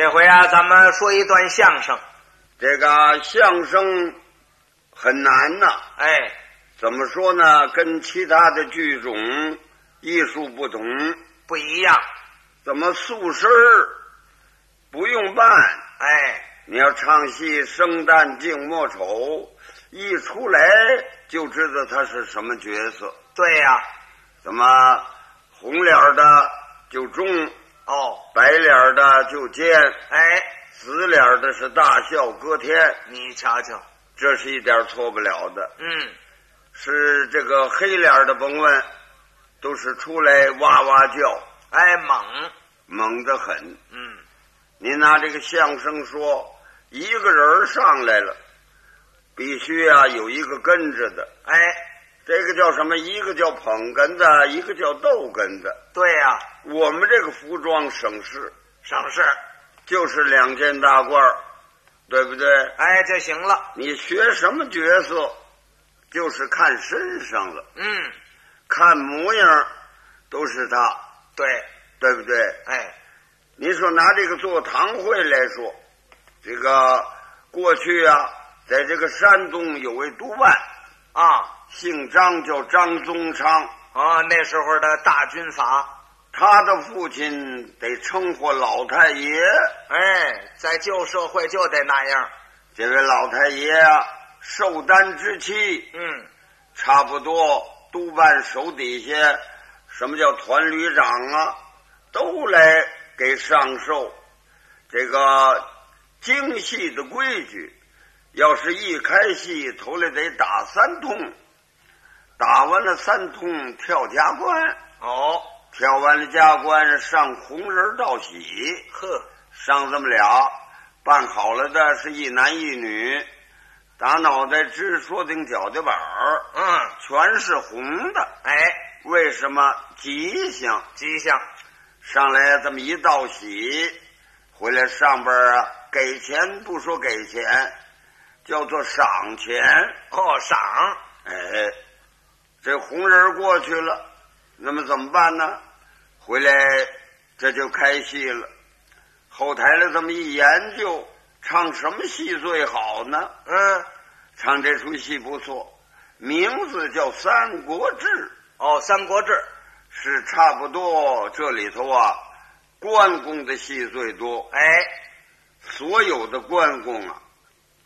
这回啊，咱们说一段相声。这个相声很难呐，哎，怎么说呢？跟其他的剧种艺术不同，不一样。怎么塑身儿不用扮？哎，你要唱戏，生旦净末丑，一出来就知道他是什么角色。对呀、怎么红脸儿的就中，哦，白脸的就奸，哎，紫脸的是大笑歌天，你瞧瞧，这是一点错不了的。嗯，是这个黑脸的甭问，都是出来哇哇叫，哎，猛，猛得很。嗯，您拿这个相声说，一个人上来了，必须啊有一个跟着的，哎，这个叫什么？一个叫捧哏的，一个叫逗哏的。对呀、我们这个服装省事，省事，就是两件大褂儿对不对？哎，就行了。你学什么角色，就是看身上了，嗯，看模样都是他，对，对不对？哎，你说拿这个做堂会来说，这个过去啊，在这个山东有位督办，啊，姓张，叫张宗昌，啊，那时候的大军阀，他的父亲得称呼老太爷。哎，在旧社会就得那样。这位老太爷啊，寿诞之期，嗯，差不多督办手底下，什么叫团旅长啊，都来给上寿。这个京戏的规矩，要是一开戏，头来得打三通，打完了三通跳家关，哦，跳完了家关上红人道喜，呵，上这么俩，办好了的是一男一女，打脑袋直说顶脚底板儿，嗯，全是红的。哎，为什么吉祥？吉祥。上来这么一道喜，回来上边啊给钱不说给钱，叫做赏钱。哦，赏。哎，这红人过去了，那么怎么办呢？回来这就开戏了。后台了这么一研究，唱什么戏最好呢？嗯，唱这出戏不错，名字叫《三国志》，哦，《三国志》。是差不多这里头啊，关公的戏最多。哎，所有的关公啊，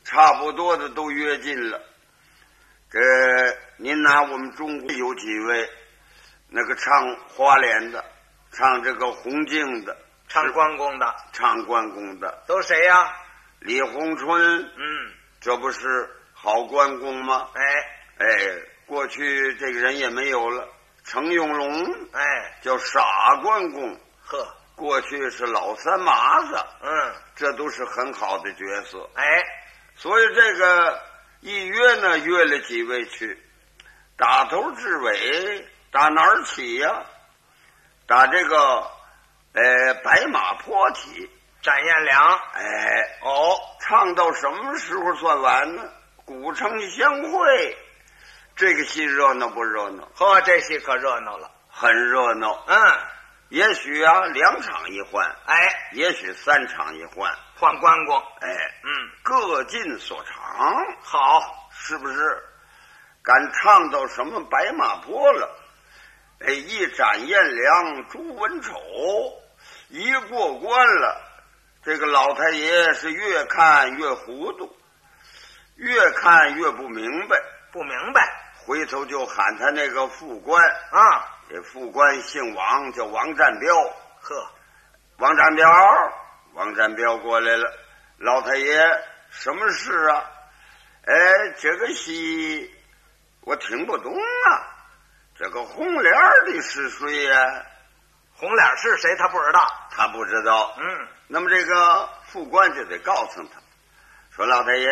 差不多的都约尽了。这您拿我们中国有几位那个唱花脸的，唱这个红镜的，唱关公的。唱关公的，都谁呀、李鸿春，嗯，这不是好关公吗？哎，哎，过去这个人也没有了。程永龙哎，叫傻关公，呵，过去是老三麻子，嗯，这都是很好的角色。哎，所以这个一约呢，约了几位去，打头至尾，打哪儿起呀、打这个呃白马坡起，展彦良。哎，哦，唱到什么时候算完呢？古城相会，这个戏热闹不热闹？呵，这戏可热闹了。很热闹。嗯，也许啊，两场一换，哎，也许三场一换，换关公。哎，嗯，各尽所长，好。是不是？敢唱到什么白马坡了？哎，一展颜良，朱文丑，一过关了，这个老太爷是越看越糊涂，越看越不明白，不明白回头就喊他那个副官，啊？这副官姓王，叫王占彪。呵，王占彪，王占彪过来了，老太爷，什么事啊？哎，这个戏我听不懂啊。这个红脸的是谁呀、红脸是谁？他不知道。他不知道。嗯，那么这个副官就得告诉他，说老太爷，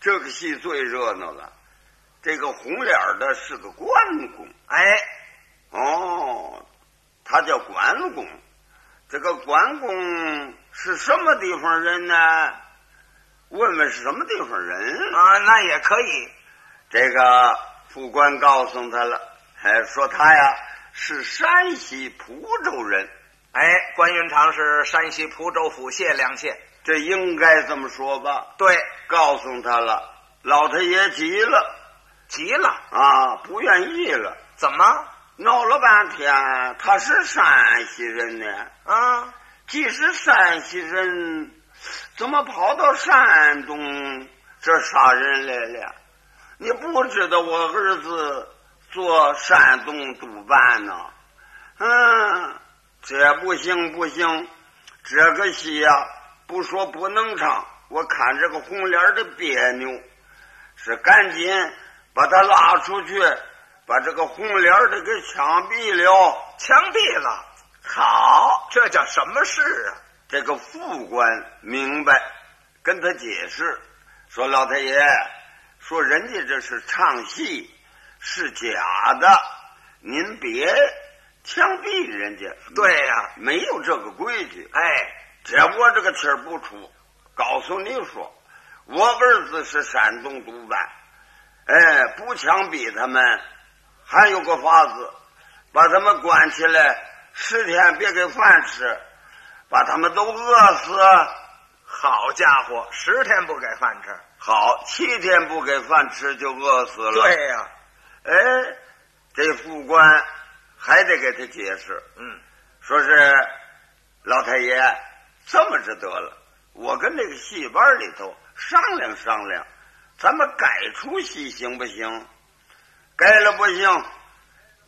这个戏最热闹了。这个红脸的是个关公，哎，哦，他叫关公。这个关公是什么地方人呢？问问是什么地方人？啊，那也可以。这个副官告诉他了，哎，说他呀是山西蒲州人。哎，关云长是山西蒲州府解良县。这应该这么说吧？对，告诉他了，老太爷急了，急了啊，不愿意了。怎么？闹了半天，他是山西人呢。啊，既是山西人，怎么跑到山东这杀人来了？你不知道我儿子做山东督办呢？嗯，这不行不行，这个戏呀，不说不能唱，我看这个红脸的别扭，是赶紧把他拉出去，把这个红脸的给枪毙了。枪毙了。好，这叫什么事啊？这个副官明白，跟他解释说：“老太爷，说人家这是唱戏，是假的，您别枪毙人家。对呀、没有这个规矩。哎，这我这个气儿不出，告诉你说，我儿子是山东督办，哎，不枪毙他们，还有个法子，把他们关起来十天，别给饭吃，把他们都饿死。好家伙，十天不给饭吃。好，七天不给饭吃就饿死了。对呀、哎，这副官还得给他解释，嗯，说是老太爷这么着得了，我跟那个戏班里头商量商量，咱们改出戏行不行？改了不行，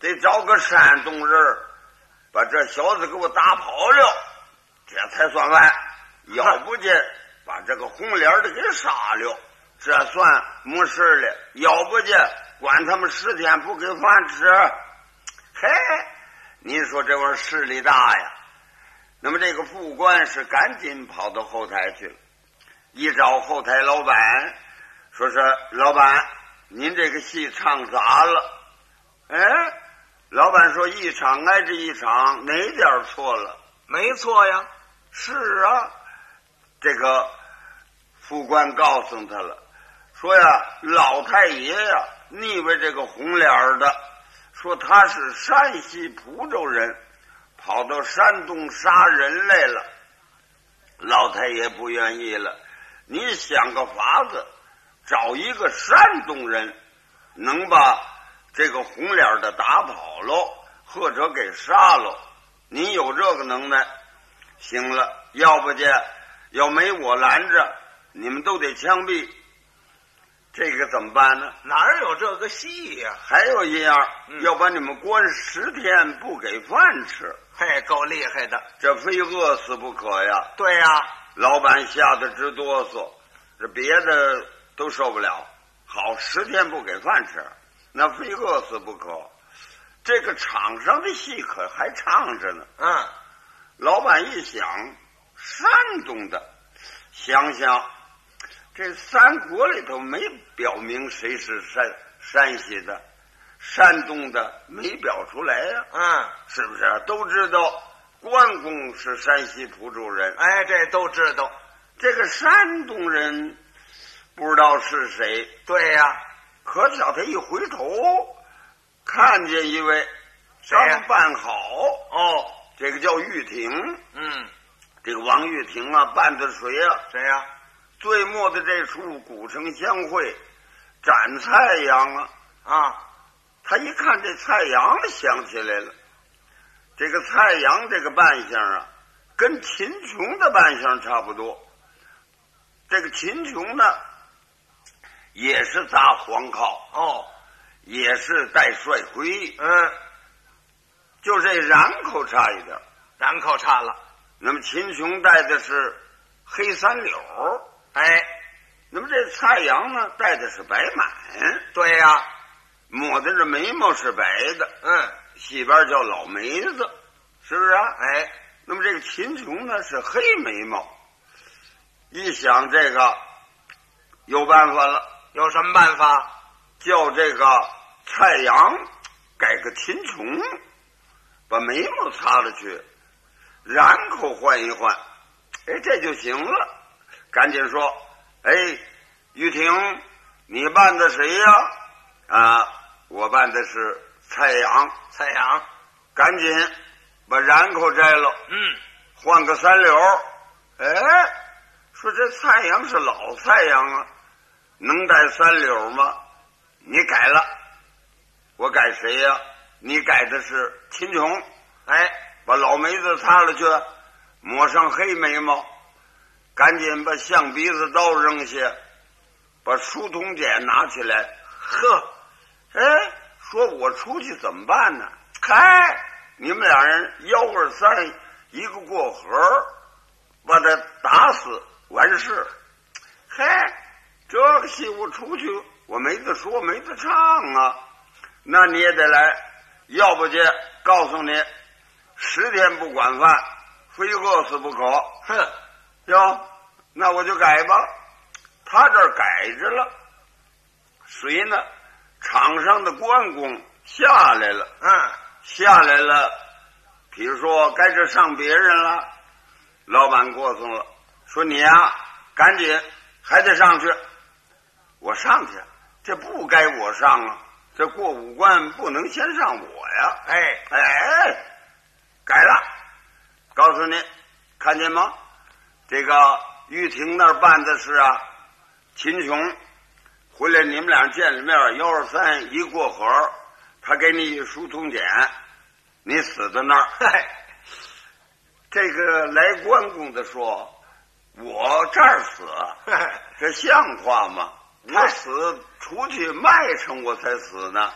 得找个山东人儿把这小子给我打跑了，这才算完。要不然把这个红脸的给杀了，这算没事了。要不然关他们十天不给饭吃，嘿，您说这玩意儿势力大呀。那么这个副官是赶紧跑到后台去了，一找后台老板，说是老板，您这个戏唱砸了。哎，老板说一场挨着一场，哪点错了？没错呀。是啊，这个副官告诉他了，说呀，老太爷呀，腻歪这个红脸儿的，说他是山西蒲州人，跑到山东杀人来了。老太爷不愿意了，你想个法子，找一个山东人，能把这个红脸的打跑喽，或者给杀喽。你有这个能耐，行了，要不然要没我拦着，你们都得枪毙。这个怎么办呢？哪儿有这个戏呀、还有一样，嗯要把你们关十天不给饭吃，嘿，够厉害的。这非饿死不可呀！对呀、老板吓得直哆嗦，这别的都受不了，好十天不给饭吃，那非饿死不可。这个场上的戏可还唱着呢。嗯，老板一想，山东的，想想这三国里头没表明谁是山山西的，山东的没表出来呀、嗯，是不是？都知道关公是山西蒲州人，哎，这都知道。这个山东人不知道是谁，对呀、可巧他一回头，看见一位刚办好，哦，这个叫玉婷，嗯，这个王玉婷啊，办的谁呀、谁呀、最末的这出古城相会斩蔡阳啊，啊？他一看这蔡阳想起来了，这个蔡阳这个扮相啊，跟秦琼的扮相差不多。这个秦琼呢，也是扎黄靠，哦，也是戴帅盔，嗯，就这染口差一点。然口差了。那么秦琼戴的是黑三绺，哎，那么这蔡阳呢，戴的是白满，对呀、抹的这眉毛是白的，嗯，戏边叫老梅子，是不是啊？哎，那么这个秦琼呢是黑眉毛，一想这个有办法了，有什么办法？叫这个蔡阳改个秦琼，把眉毛擦了去，染口换一换，哎，这就行了。赶紧说，哎，玉婷，你扮的谁呀？啊，我扮的是蔡阳。蔡阳，赶紧把髯口摘了，嗯，换个三绺。哎，说这蔡阳是老蔡阳啊，能带三绺吗？你改了，我改谁呀、你改的是秦琼。哎，把老梅子擦了去，抹上黑眉毛，赶紧把象鼻子刀扔下，把书童剪拿起来。呵，哎，说我出去怎么办呢？嗨，你们俩人幺二三一个过河，把他打死完事。嗨，这个戏我出去我没得说，没得唱啊。那你也得来，要不就告诉你。十天不管饭，非饿死不可。哼，哟，那我就改吧。他这儿改着了，谁呢？场上的关公下来了，嗯，下来了。比如说该这上别人了，老板过送了，说你呀、赶紧还得上去。我上去，这不该我上啊！这过五关不能先上我呀！哎，哎，改了，告诉你，看见吗？这个玉婷那儿办的是啊，秦琼回来，你们俩见了面，幺二三一过河，他给你一书通简，你死在那儿。嗨，这个来关公的说，我这儿死，这像话吗？我死出去卖城我才死呢，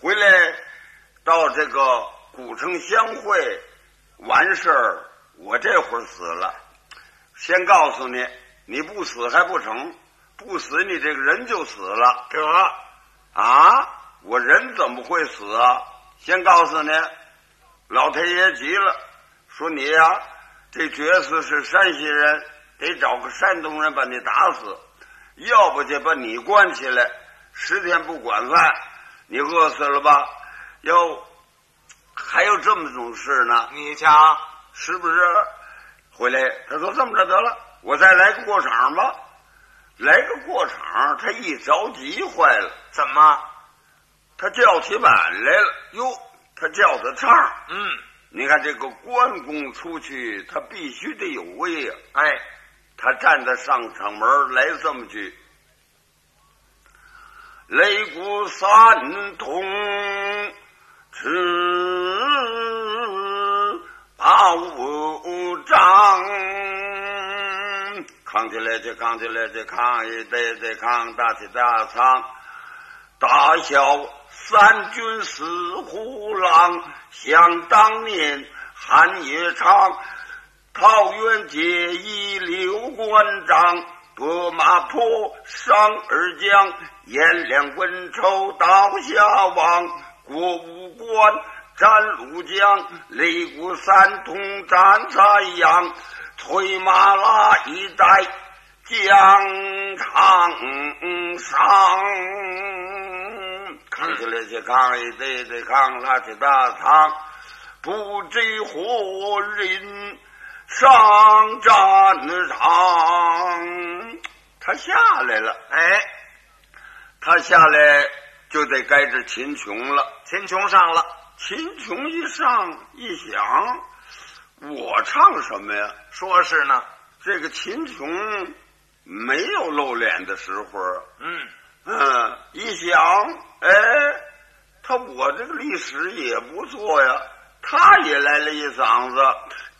回来到这个古城相会完事儿，我这会儿死了。先告诉你，你不死还不成，不死你这个人就死了。得，啊，我人怎么会死啊？先告诉你，老太爷急了，说你呀、这角色是山西人，得找个山东人把你打死，要不就把你关起来，十天不管饭，你饿死了吧？哟，还有这么种事呢？你瞧，是不是？回来，他说这么着得了，我再来个过场吧。来个过场，他一着急坏了。怎么？他叫起板来了，哟，他叫的唱。嗯，你看这个关公出去，他必须得有威呀、哎，他站在上场门来这么句：“擂鼓三通，持八五丈。”扛起来就扛起来就扛一得得扛，大起大唱。大小三军四虎狼，想当年汉夜长，桃园结义刘关张，拨马坡上二将，颜良文丑刀下王，过五关斩六将，擂鼓三通战蔡阳，催马拉一代疆场上。扛起来去扛一对对扛，拉起大仓，不知何人上战场。他下来了，哎，他下来就得该着秦琼了。秦琼上了，秦琼一上一想，我唱什么呀？说是呢，这个秦琼没有露脸的时候啊。嗯，嗯，一想，哎，他我这个历史也不错呀。他也来了一嗓子，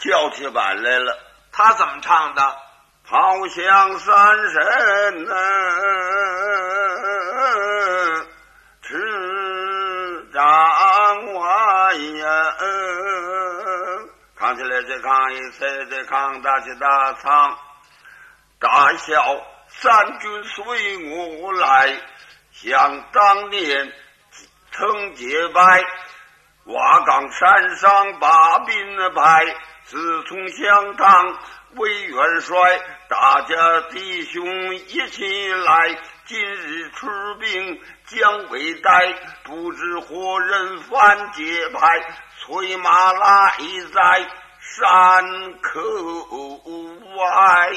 叫起板来了。他怎么唱的？炮响三声呐，赤掌外呀，扛起来这扛一次这扛大起大唱，大小三军随我来，想当年曾结拜。瓦岗山上把兵派，自从相当为元帅，大家弟兄一起来。今日出兵将为待，不知何人反节派，催马来在山口外。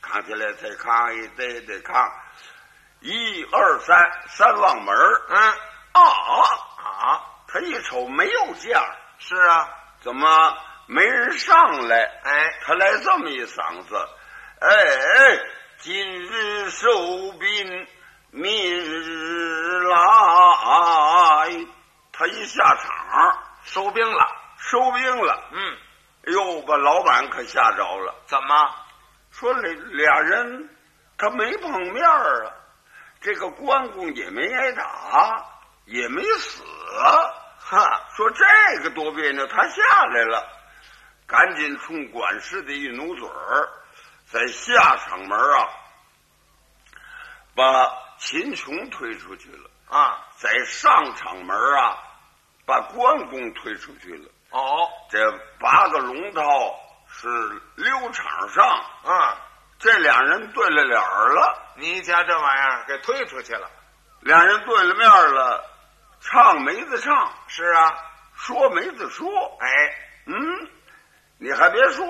看起来再扛一得得扛，一二三，三望门儿嗯，啊！啊，他一瞅没有价儿，是啊，怎么没人上来？哎，他来这么一嗓子，哎哎，今日收兵，明日来。他一下场，收兵了。收兵了。嗯，哎呦，把老板可吓着了。怎么？说俩俩人他没碰面啊，这个关公也没挨打，也没死。哈，说这个多别扭，他下来了，赶紧冲管事的一努嘴儿，在下场门啊，把秦琼推出去了。啊，在上场门啊，把关公推出去了。哦，这八个龙套是溜场上，啊，这两人对了脸儿了，你家这玩意儿给推出去了。两人对了面了，唱没得唱，是啊，说没得说。哎，嗯，你还别说，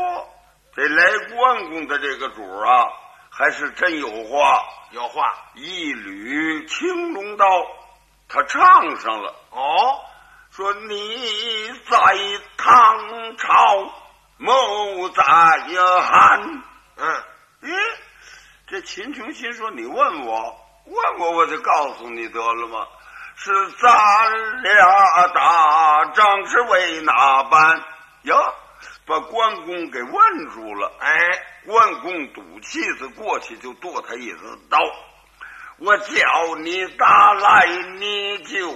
这来关公的这个主啊，还是真有话。有话一缕青龙刀，他唱上了。哦，说你在唐朝，谋在汉。嗯，咦，这秦琼心说：“你问我，问我，我就告诉你得了吗？是咱俩打仗是为哪般？哟，把关公给问住了。哎，关公赌气子过去就剁他一子刀。我叫你打来，你就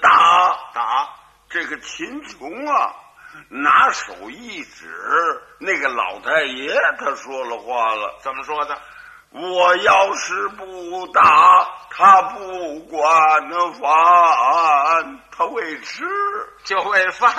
打打。这个秦琼啊，拿手一指，那个老太爷他说了话了。怎么说的？我要是不打，他不管饭，他为吃。就为饭